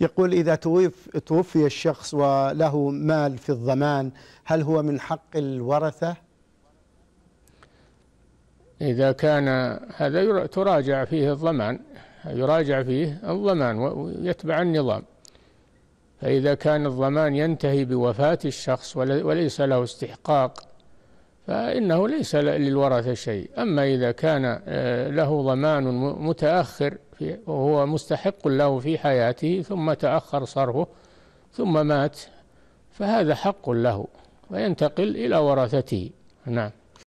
يقول إذا توفي الشخص وله مال في الضمان هل هو من حق الورثة؟ إذا كان هذا تراجع فيه الضمان يراجع فيه الضمان ويتبع النظام فإذا كان الضمان ينتهي بوفاة الشخص وليس له استحقاق فإنه ليس للورثة شيء أما إذا كان آه، له ضمان متأخر وهو مستحق له في حياته ثم تأخر صرفه ثم مات فهذا حق له وينتقل إلى ورثته. نعم.